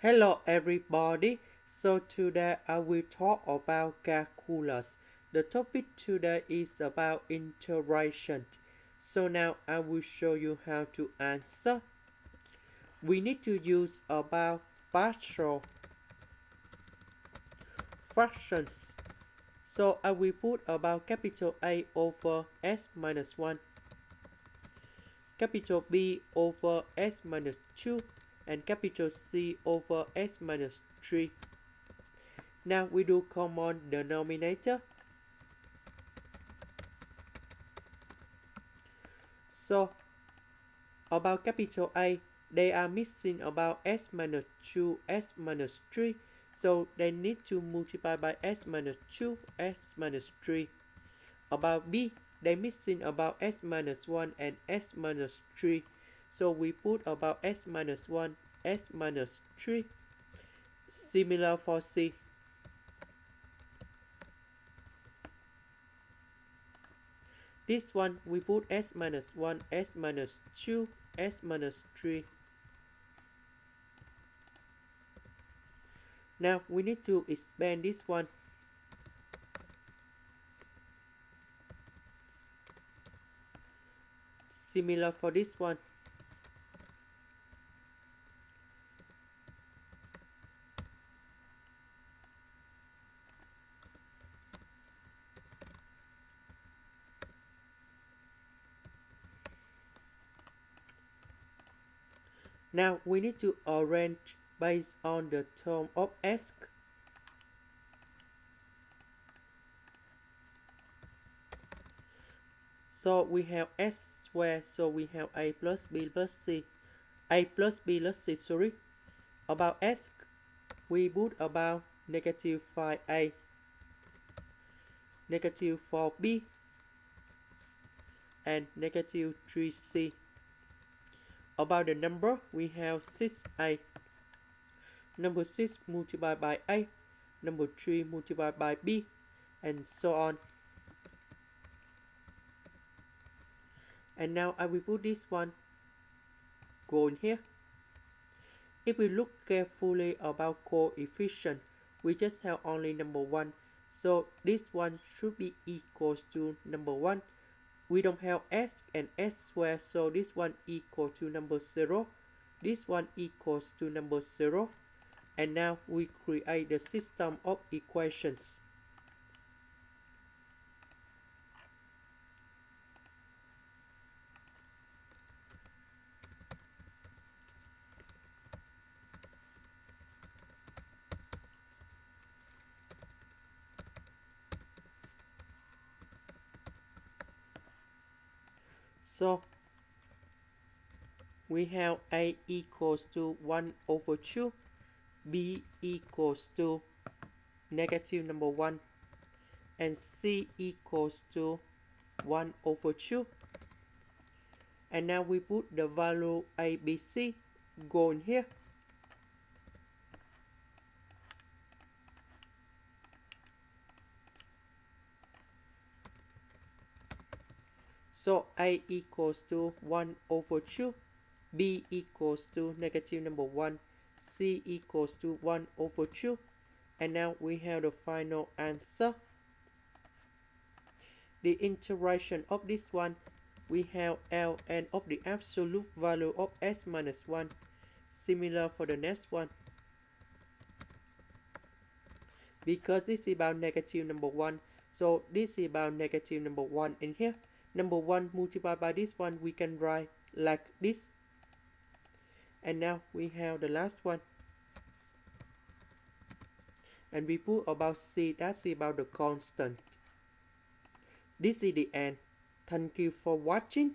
Hello everybody. So today uh, I will talk about calculus. The topic today is about integration. So now I will show you how to answer. We need to use about partial fractions. So uh, I will put about capital A over s minus 1, capital B over s minus 2, and capital C over s minus 3. Now we do common denominator. So about capital A, they are missing about s minus 2, s minus 3. So they need to multiply by s minus 2, s minus 3. About B, they missing about s minus 1 and s minus 3. So we put about s minus 1, s minus 3. Similar for C. This one we put s minus 1, s minus 2, s minus 3. Now we need to expand this one. Similar for this one. Now we need to arrange based on the term of s. So we have s squared, so we have a plus b plus c. a plus b plus c, sorry. About s, we put about negative 5a, negative 4b, and negative 3c. About the number, we have 6a. Number 6 multiplied by a, number 3 multiplied by b, and so on. And now I will put this one go in here. If we look carefully about coefficient, we just have only number 1. So this one should be equals to number 1 we don't have s and s square so this one equal to number 0 this one equals to number 0 and now we create the system of equations So we have A equals to 1 over 2, B equals to negative number 1, and C equals to 1 over 2. And now we put the value A, B, C go in here. So A equals to 1 over 2, B equals to negative number 1, C equals to 1 over 2. And now we have the final answer. The integration of this one, we have ln of the absolute value of s minus 1. Similar for the next one. Because this is about negative number 1, so this is about negative number 1 in here number 1 multiplied by this one we can write like this. And now we have the last one. And we put about c that's about the constant. This is the end. Thank you for watching